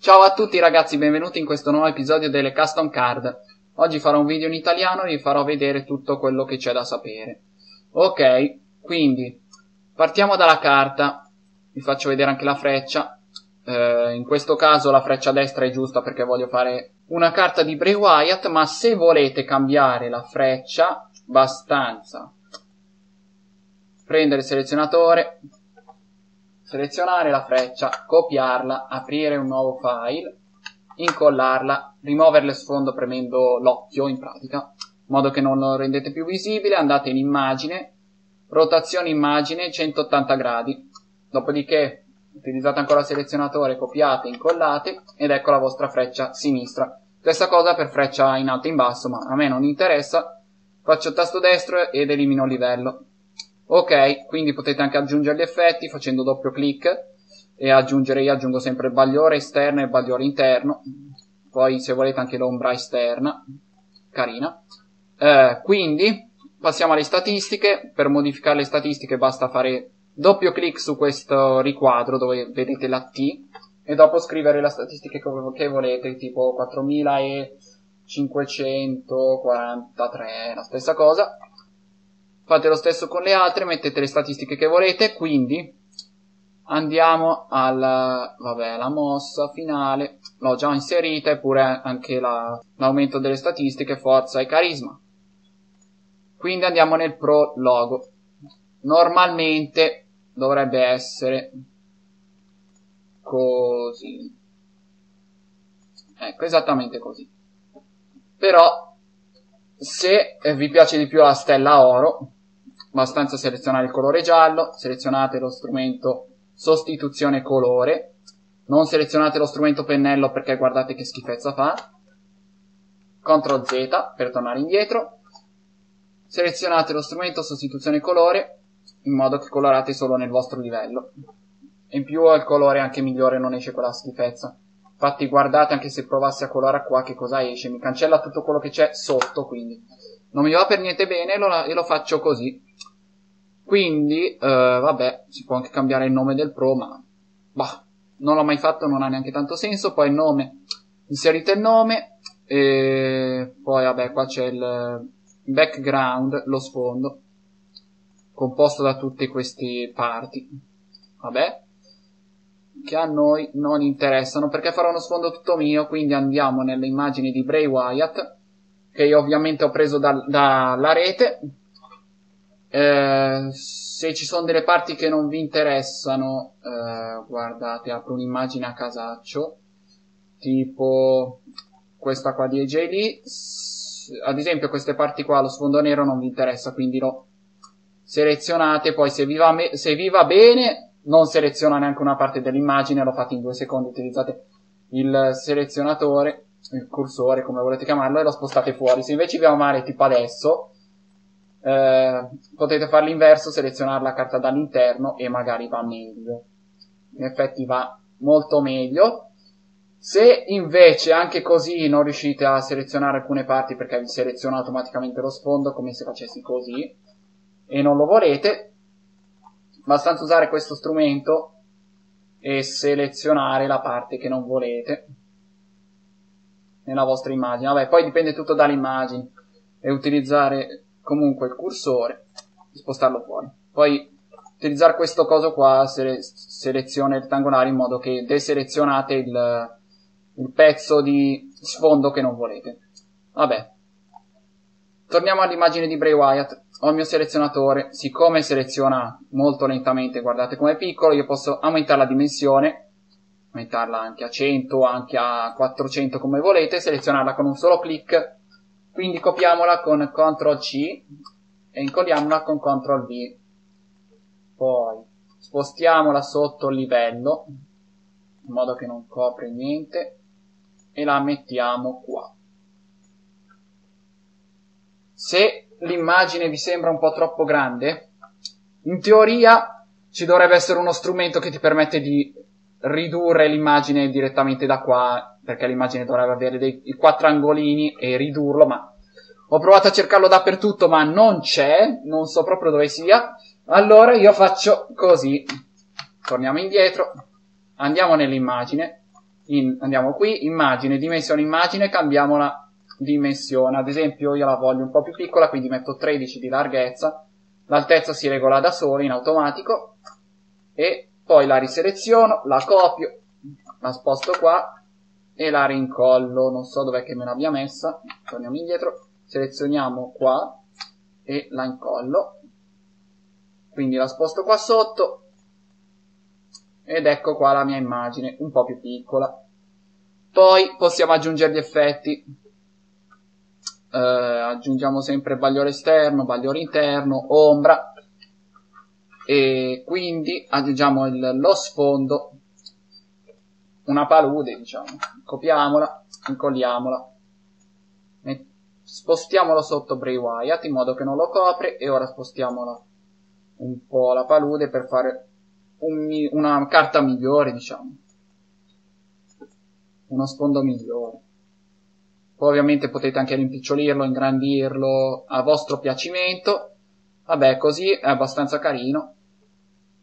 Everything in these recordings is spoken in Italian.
Ciao a tutti ragazzi, benvenuti in questo nuovo episodio delle Custom Card. Oggi farò un video in italiano e vi farò vedere tutto quello che c'è da sapere. Ok, quindi partiamo dalla carta, vi faccio vedere anche la freccia. Eh, in questo caso la freccia destra è giusta perché voglio fare una carta di Bray Wyatt, ma se volete cambiare la freccia, abbastanza prendere il selezionatore, selezionare la freccia, copiarla, aprire un nuovo file, incollarla, rimuovere lo sfondo premendo l'occhio in pratica, in modo che non lo rendete più visibile, andate in immagine, rotazione immagine 180 gradi, dopodiché utilizzate ancora il selezionatore, copiate, incollate ed ecco la vostra freccia sinistra. Stessa cosa per freccia in alto e in basso, ma a me non interessa, faccio tasto destro ed elimino il livello. Ok, quindi potete anche aggiungere gli effetti facendo doppio clic e aggiungere, io aggiungo sempre il bagliore esterno e il bagliore interno, poi se volete anche l'ombra esterna, carina. Eh, quindi passiamo alle statistiche, per modificare le statistiche basta fare doppio clic su questo riquadro dove vedete la T e dopo scrivere le statistiche che volete, tipo 4543, la stessa cosa fate lo stesso con le altre, mettete le statistiche che volete, quindi andiamo alla, vabbè, la mossa finale, l'ho già inserita, eppure anche l'aumento la, delle statistiche, forza e carisma. Quindi andiamo nel pro logo. Normalmente dovrebbe essere così. Ecco, esattamente così. Però, se vi piace di più la stella oro, abbastanza selezionare il colore giallo, selezionate lo strumento sostituzione colore, non selezionate lo strumento pennello perché guardate che schifezza fa, CTRL Z per tornare indietro, selezionate lo strumento sostituzione colore in modo che colorate solo nel vostro livello. In più il colore anche migliore non esce quella schifezza. Infatti guardate anche se provassi a colorare qua che cosa esce, mi cancella tutto quello che c'è sotto quindi. Non mi va per niente bene e lo faccio così. Quindi, eh, vabbè, si può anche cambiare il nome del pro, ma bah, non l'ho mai fatto, non ha neanche tanto senso. Poi il nome, inserite il nome, e poi vabbè, qua c'è il background, lo sfondo, composto da tutte queste parti. Vabbè, che a noi non interessano perché farò uno sfondo tutto mio, quindi andiamo nelle immagini di Bray Wyatt, che io ovviamente ho preso dalla da rete eh, se ci sono delle parti che non vi interessano, eh, guardate, apro un'immagine a casaccio, tipo questa qua di AJ ad esempio queste parti qua, lo sfondo nero non vi interessa, quindi lo selezionate, poi se vi va, se vi va bene, non seleziona neanche una parte dell'immagine, lo fate in due secondi, utilizzate il selezionatore, il cursore, come volete chiamarlo, e lo spostate fuori. Se invece vi va male tipo adesso, eh, potete fare l'inverso, selezionare la carta dall'interno e magari va meglio. In effetti va molto meglio. Se invece anche così non riuscite a selezionare alcune parti perché vi seleziona automaticamente lo sfondo come se facessi così e non lo volete, basta usare questo strumento e selezionare la parte che non volete nella vostra immagine. Vabbè, poi dipende tutto dall'immagine e utilizzare comunque il cursore, spostarlo fuori. Poi utilizzare questo coso qua, sele selezione rettangolare, in modo che deselezionate il, il pezzo di sfondo che non volete. Vabbè. Torniamo all'immagine di Bray Wyatt. Ho il mio selezionatore, siccome seleziona molto lentamente, guardate com'è piccolo, io posso aumentare la dimensione, aumentarla anche a 100, anche a 400 come volete, selezionarla con un solo clic quindi copiamola con CTRL C e incolliamola con CTRL V. Poi spostiamola sotto il livello, in modo che non copre niente, e la mettiamo qua. Se l'immagine vi sembra un po' troppo grande, in teoria ci dovrebbe essere uno strumento che ti permette di ridurre l'immagine direttamente da qua, perché l'immagine dovrebbe avere dei quattro angolini e ridurlo, ma ho provato a cercarlo dappertutto, ma non c'è, non so proprio dove sia. Allora io faccio così. Torniamo indietro, andiamo nell'immagine, in, andiamo qui, immagine, dimensione immagine, cambiamo la dimensione. Ad esempio io la voglio un po' più piccola, quindi metto 13 di larghezza. L'altezza si regola da sola in automatico e poi la riseleziono, la copio, la sposto qua e la rincollo. Non so dov'è che me l'abbia messa. Torniamo indietro, selezioniamo qua e la incollo. Quindi la sposto qua sotto ed ecco qua la mia immagine, un po' più piccola. Poi possiamo aggiungere gli effetti. Eh, aggiungiamo sempre bagliore esterno, bagliore interno, ombra. E quindi aggiungiamo il, lo sfondo, una palude, diciamo. Copiamola, incolliamola. Spostiamolo sotto Bray Wyatt in modo che non lo copre e ora spostiamolo un po' la palude per fare un, una carta migliore, diciamo. Uno sfondo migliore. Poi ovviamente potete anche rimpicciolirlo, ingrandirlo a vostro piacimento. Vabbè, così è abbastanza carino.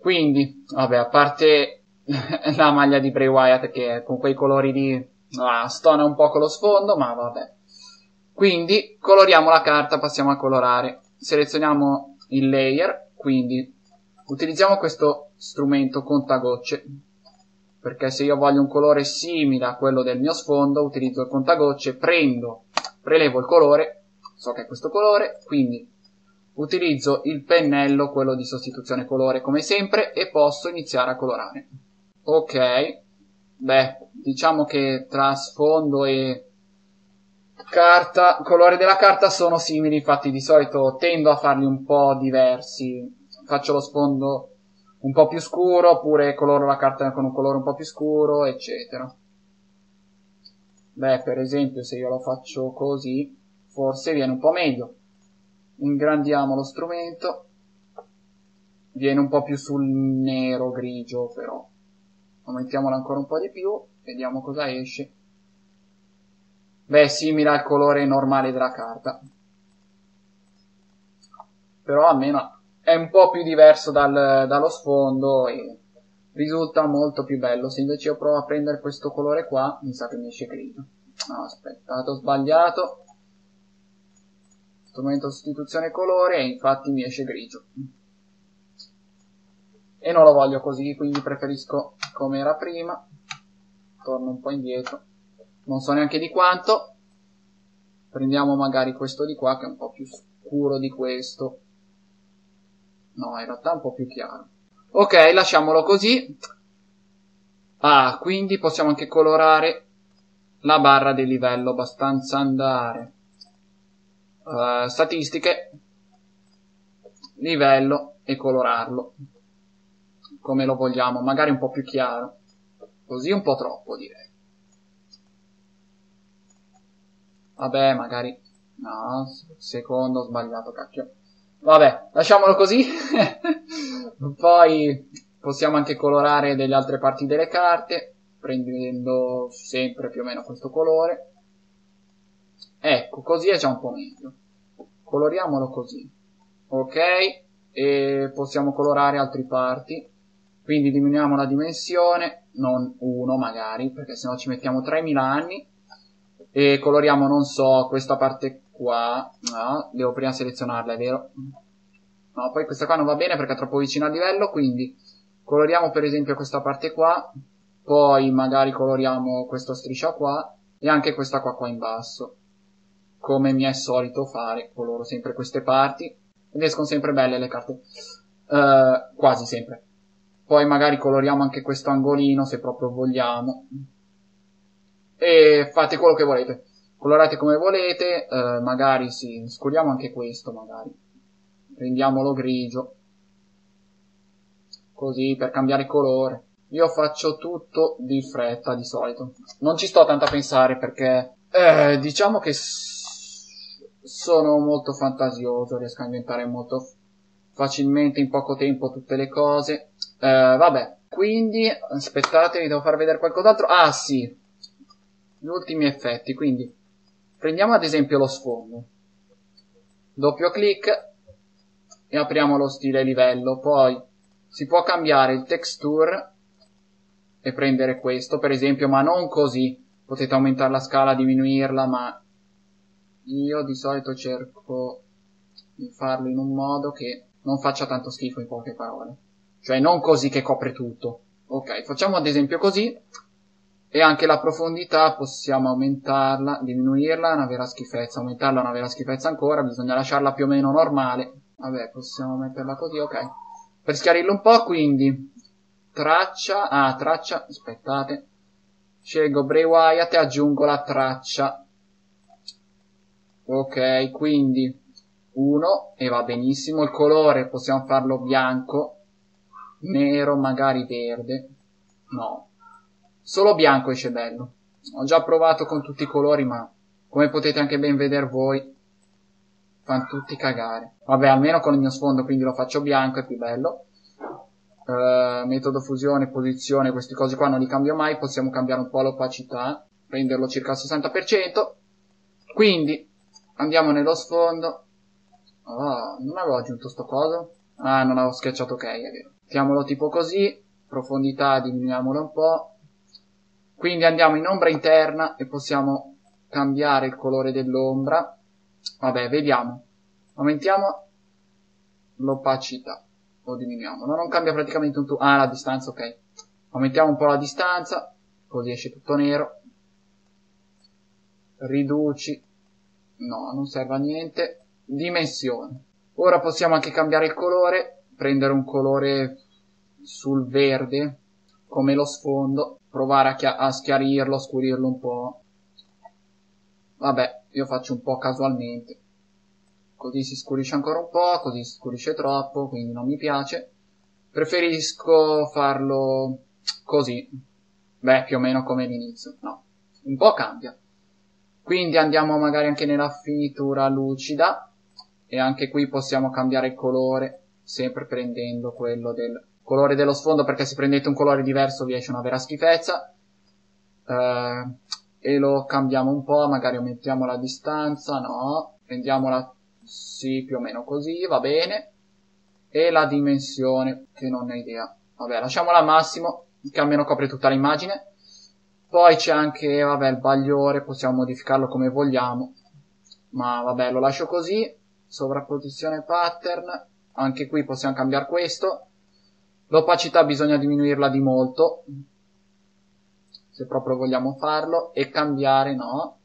Quindi, vabbè, a parte la maglia di Bray Wyatt che con quei colori lì ah, stona un po' con lo sfondo, ma vabbè. Quindi coloriamo la carta, passiamo a colorare. Selezioniamo il layer, quindi utilizziamo questo strumento contagocce perché se io voglio un colore simile a quello del mio sfondo utilizzo il contagocce prendo prelevo il colore so che è questo colore quindi utilizzo il pennello quello di sostituzione colore come sempre e posso iniziare a colorare. Ok. Beh diciamo che tra sfondo e carta colore della carta sono simili infatti di solito tendo a farli un po' diversi. Faccio lo sfondo un po' più scuro oppure coloro la carta con un colore un po' più scuro eccetera. Beh per esempio se io lo faccio così forse viene un po' meglio ingrandiamo lo strumento viene un po' più sul nero grigio però aumentiamolo ancora un po' di più vediamo cosa esce beh simile al colore normale della carta però almeno è un po' più diverso dal, dallo sfondo e risulta molto più bello. Se invece io provo a prendere questo colore qua, mi sa che mi esce grigio. No, aspetta, ho sbagliato. Strumento sostituzione colore e infatti mi esce grigio. E non lo voglio così, quindi preferisco come era prima. Torno un po' indietro. Non so neanche di quanto. Prendiamo magari questo di qua che è un po' più scuro di questo No, in realtà è un po' più chiaro. Ok, lasciamolo così. Ah, quindi possiamo anche colorare la barra di livello abbastanza andare. Uh, statistiche, livello e colorarlo come lo vogliamo, magari un po' più chiaro. Così un po' troppo direi. Vabbè, magari... No, secondo, ho sbagliato, cacchio. Vabbè, lasciamolo così. Poi possiamo anche colorare delle altre parti delle carte, prendendo sempre più o meno questo colore. Ecco, così è già un po' meglio. Coloriamolo così. Ok, e possiamo colorare altre parti. Quindi diminuiamo la dimensione, non uno magari, perché sennò ci mettiamo 3000 anni. E coloriamo, non so, questa parte qua, no, devo prima selezionarla, è vero? No, poi questa qua non va bene perché è troppo vicino al livello, quindi coloriamo per esempio questa parte qua, poi magari coloriamo questa striscia qua e anche questa qua qua in basso. Come mi è solito fare, coloro sempre queste parti ed escono sempre belle le carte. Uh, quasi sempre. Poi magari coloriamo anche questo angolino se proprio vogliamo. E fate quello che volete colorate come volete, eh, magari sì, scuriamo anche questo magari, rendiamolo grigio, così per cambiare colore. Io faccio tutto di fretta di solito, non ci sto tanto a pensare perché eh, diciamo che sono molto fantasioso, riesco a inventare molto facilmente in poco tempo tutte le cose. Eh, vabbè, quindi aspettate, vi devo far vedere qualcos'altro. Ah sì, gli ultimi effetti, quindi Prendiamo ad esempio lo sfondo. Doppio clic e apriamo lo stile livello. Poi si può cambiare il texture e prendere questo, per esempio, ma non così. Potete aumentare la scala, diminuirla, ma io di solito cerco di farlo in un modo che non faccia tanto schifo in poche parole. Cioè non così che copre tutto. Ok, facciamo ad esempio così e anche la profondità possiamo aumentarla, diminuirla, è una vera schifezza, aumentarla è una vera schifezza ancora, bisogna lasciarla più o meno normale. Vabbè, possiamo metterla così, ok. Per schiarirlo un po', quindi, traccia, ah, traccia, aspettate, scelgo Bray Wyatt e aggiungo la traccia. Ok, quindi, uno, e va benissimo, il colore possiamo farlo bianco, nero, magari verde, no, Solo bianco esce bello. Ho già provato con tutti i colori, ma come potete anche ben vedere voi, fanno tutti cagare. Vabbè, almeno con il mio sfondo, quindi lo faccio bianco, è più bello. Uh, metodo fusione, posizione, questi cosi qua non li cambio mai. Possiamo cambiare un po' l'opacità, renderlo circa al 60%. Quindi, andiamo nello sfondo. Oh, non avevo aggiunto sto coso. Ah, non avevo schiacciato ok, è vero. Mettiamolo tipo così. Profondità, diminuiamola un po'. Quindi andiamo in ombra interna e possiamo cambiare il colore dell'ombra. Vabbè, vediamo. Aumentiamo l'opacità o diminuiamo. No, non cambia praticamente un tubo. Ah, la distanza, ok. Aumentiamo un po' la distanza, così esce tutto nero. Riduci. No, non serve a niente. Dimensione. Ora possiamo anche cambiare il colore, prendere un colore sul verde come lo sfondo provare a, a schiarirlo, scurirlo un po'. Vabbè, io faccio un po' casualmente. Così si scurisce ancora un po', così si scurisce troppo, quindi non mi piace. Preferisco farlo così. Beh, più o meno come l'inizio. No, un po' cambia. Quindi andiamo magari anche nella finitura lucida e anche qui possiamo cambiare il colore, sempre prendendo quello del colore dello sfondo perché se prendete un colore diverso vi esce una vera schifezza. Eh, e lo cambiamo un po' magari aumentiamo la distanza no? Prendiamola sì più o meno così va bene. E la dimensione che non ne ho idea. Vabbè lasciamola al massimo che almeno copre tutta l'immagine poi c'è anche vabbè il bagliore possiamo modificarlo come vogliamo ma vabbè lo lascio così sovrapposizione pattern anche qui possiamo cambiare questo L'opacità bisogna diminuirla di molto, se proprio vogliamo farlo, e cambiare no.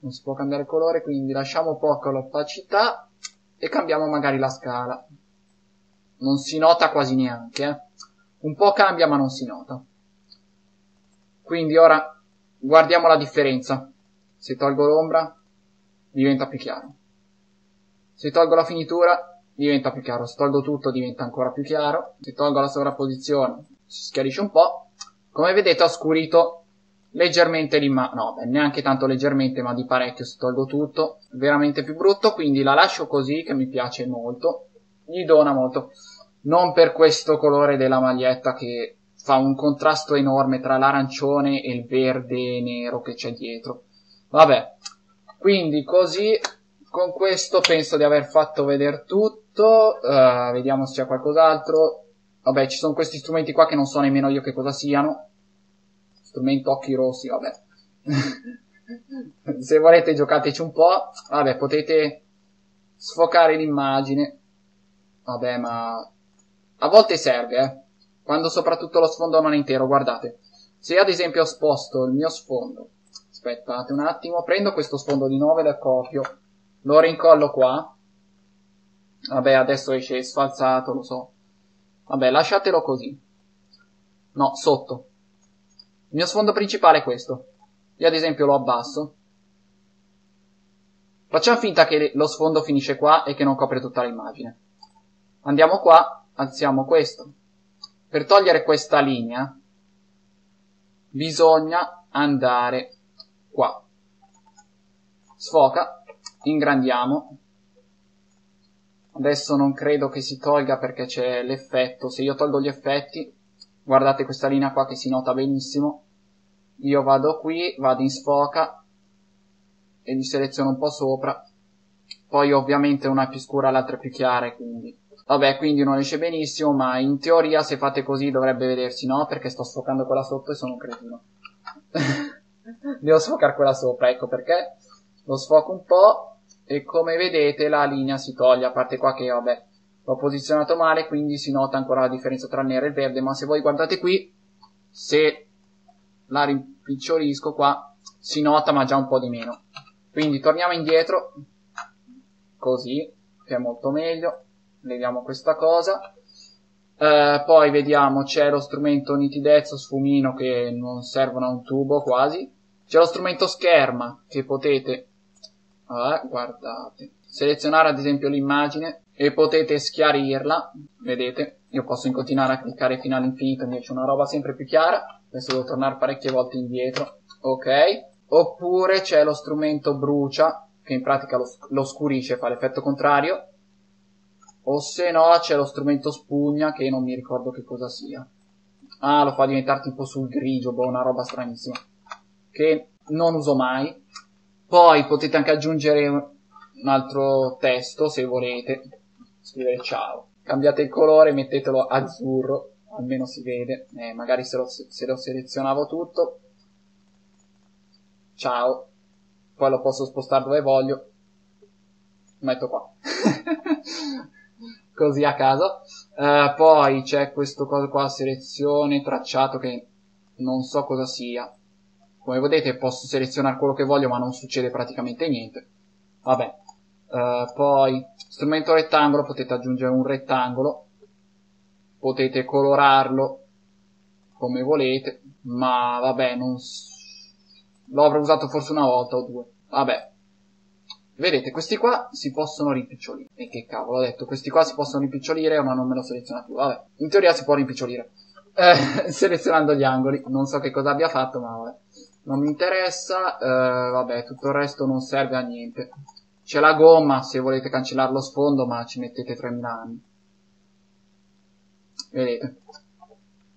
Non si può cambiare colore, quindi lasciamo poco l'opacità e cambiamo magari la scala. Non si nota quasi neanche, eh. Un po' cambia ma non si nota. Quindi ora guardiamo la differenza. Se tolgo l'ombra diventa più chiaro. Se tolgo la finitura diventa più chiaro. Se tolgo tutto diventa ancora più chiaro. Se tolgo la sovrapposizione si schiarisce un po'. Come vedete ho scurito leggermente l'immagine, no, beh, neanche tanto leggermente, ma di parecchio se tolgo tutto. Veramente più brutto, quindi la lascio così che mi piace molto. Gli dona molto. Non per questo colore della maglietta che fa un contrasto enorme tra l'arancione e il verde nero che c'è dietro. Vabbè, quindi così con questo penso di aver fatto vedere tutto uh, vediamo se c'è qualcos'altro. Vabbè, ci sono questi strumenti qua che non so nemmeno io che cosa siano. Strumento occhi rossi, vabbè. se volete giocateci un po'. Vabbè, potete sfocare l'immagine. Vabbè, ma a volte serve, eh. Quando soprattutto lo sfondo non è intero, guardate. Se ad esempio sposto il mio sfondo, aspettate un attimo, prendo questo sfondo di nuovo e lo copio, lo rincollo qua, Vabbè, adesso esce sfalsato, lo so. Vabbè, lasciatelo così. No, sotto. Il mio sfondo principale è questo. Io ad esempio lo abbasso. Facciamo finta che lo sfondo finisce qua e che non copre tutta l'immagine. Andiamo qua, alziamo questo. Per togliere questa linea bisogna andare qua. Sfoca, ingrandiamo, Adesso non credo che si tolga perché c'è l'effetto. Se io tolgo gli effetti, guardate questa linea qua che si nota benissimo. Io vado qui, vado in sfoca e li seleziono un po' sopra. Poi ovviamente una è più scura, l'altra è più chiara, quindi Vabbè, quindi non esce benissimo, ma in teoria se fate così dovrebbe vedersi, no? Perché sto sfocando quella sotto e sono un cretino. Devo sfocare quella sopra, ecco perché. Lo sfoco un po' e come vedete la linea si toglie, a parte qua che vabbè l'ho posizionato male, quindi si nota ancora la differenza tra il nero e il verde, ma se voi guardate qui, se la rimpicciolisco qua, si nota ma già un po' di meno. Quindi torniamo indietro, così, che è molto meglio, vediamo questa cosa. Eh, poi vediamo, c'è lo strumento nitidezza, sfumino che non servono a un tubo quasi. C'è lo strumento scherma che potete, eh, guardate, selezionare ad esempio l'immagine e potete schiarirla, vedete, io posso continuare a cliccare fino all'infinito, invece una roba sempre più chiara, adesso devo tornare parecchie volte indietro, ok, oppure c'è lo strumento brucia, che in pratica lo, lo scurisce, fa l'effetto contrario, o se no c'è lo strumento spugna, che non mi ricordo che cosa sia. Ah, lo fa diventare tipo sul grigio, boh, una roba stranissima, che non uso mai. Poi potete anche aggiungere un altro testo, se volete, scrivere ciao. Cambiate il colore, mettetelo azzurro, almeno si vede, eh, magari se lo, se lo selezionavo tutto. Ciao. Poi lo posso spostare dove voglio. Metto qua. Così a caso. Uh, poi c'è questo coso qua, selezione, tracciato, che non so cosa sia. Come vedete posso selezionare quello che voglio, ma non succede praticamente niente. Vabbè. Uh, poi strumento rettangolo potete aggiungere un rettangolo potete colorarlo come volete ma vabbè non l'ho usato forse una volta o due vabbè vedete questi qua si possono rimpicciolire e che cavolo ho detto? Questi qua si possono rimpicciolire ma non me lo seleziona più. Vabbè in teoria si può rimpicciolire eh, selezionando gli angoli. Non so che cosa abbia fatto ma vabbè. Non mi interessa eh, vabbè tutto il resto non serve a niente. C'è la gomma se volete cancellare lo sfondo, ma ci mettete 3000 anni. Vedete?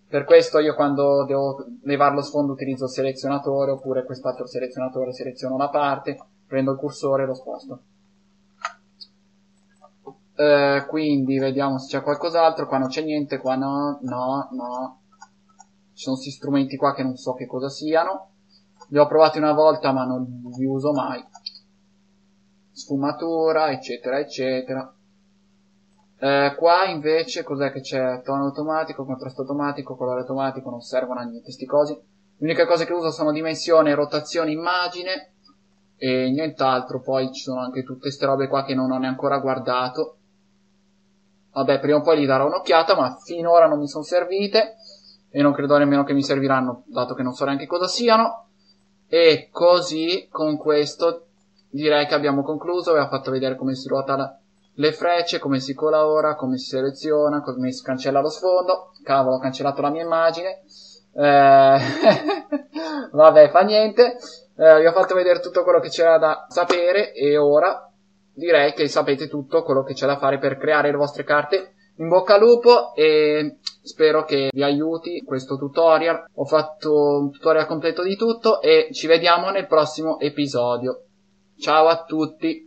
Per questo io quando devo levare lo sfondo utilizzo il selezionatore oppure quest'altro selezionatore, seleziono una parte, prendo il cursore e lo sposto. Uh, quindi vediamo se c'è qualcos'altro, qua non c'è niente, qua no, no, no. Ci sono questi strumenti qua che non so che cosa siano. Li ho provati una volta ma non li uso mai sfumatura, eccetera, eccetera. Eh, qua invece cos'è che c'è? Tono automatico, contrasto automatico, colore automatico, non servono a niente sti cosi. L'unica cosa che uso sono dimensione, rotazione, immagine e nient'altro. Poi ci sono anche tutte queste robe qua che non ho neanche guardato. Vabbè, prima o poi gli darò un'occhiata, ma finora non mi sono servite e non credo nemmeno che mi serviranno, dato che non so neanche cosa siano. E così con questo direi che abbiamo concluso, vi ho fatto vedere come si ruota la, le frecce, come si colora, come si seleziona, come si cancella lo sfondo. Cavolo, ho cancellato la mia immagine. Eh, vabbè, fa niente. Eh, vi ho fatto vedere tutto quello che c'era da sapere e ora direi che sapete tutto quello che c'è da fare per creare le vostre carte. In bocca al lupo e spero che vi aiuti questo tutorial. Ho fatto un tutorial completo di tutto e ci vediamo nel prossimo episodio. Ciao a tutti!